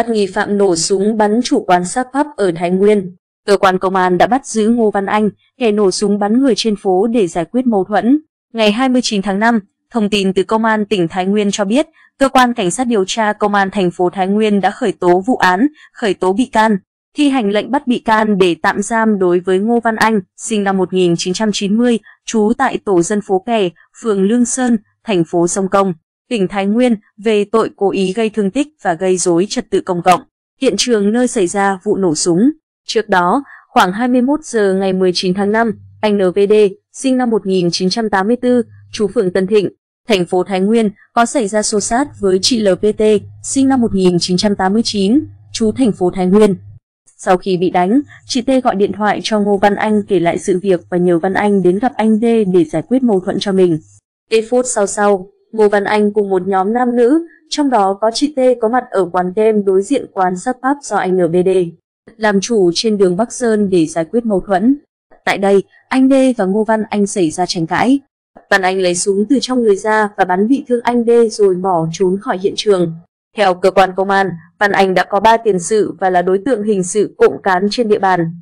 bắt nghi phạm nổ súng bắn chủ quán sắc pub ở Thái Nguyên. Cơ quan công an đã bắt giữ Ngô Văn Anh, kẻ nổ súng bắn người trên phố để giải quyết mâu thuẫn. Ngày 29 tháng 5, thông tin từ Công an tỉnh Thái Nguyên cho biết, cơ quan cảnh sát điều tra Công an thành phố Thái Nguyên đã khởi tố vụ án, khởi tố bị can, thi hành lệnh bắt bị can để tạm giam đối với Ngô Văn Anh, sinh năm 1990, trú tại tổ dân phố Kè, phường Lương Sơn, thành phố Sông Công, tỉnh Thái Nguyên về tội cố ý gây thương tích và gây rối trật tự công cộng. Hiện trường nơi xảy ra vụ nổ súng. Trước đó, khoảng 21 giờ ngày 19 tháng 5, anh NVD, sinh năm 1984, chú phường Tân Thịnh, thành phố Thái Nguyên, có xảy ra xô xát với chị LPT, sinh năm 1989, chú thành phố Thái Nguyên. Sau khi bị đánh, chị T gọi điện thoại cho Ngô Văn Anh kể lại sự việc và nhờ Văn Anh đến gặp anh D để giải quyết mâu thuẫn cho mình. Ít phút sau sau, Ngô Văn Anh cùng một nhóm nam nữ, trong đó có chị T có mặt ở quán đêm đối diện quán sắp pub do anh NBD, làm chủ trên đường Bắc Sơn để giải quyết mâu thuẫn. Tại đây, anh D và Ngô Văn Anh xảy ra tranh cãi. Văn Anh lấy súng từ trong người ra và bắn bị thương anh D rồi bỏ trốn khỏi hiện trường. Theo cơ quan công an, Văn Anh đã có 3 tiền sự và là đối tượng hình sự cộng cán trên địa bàn.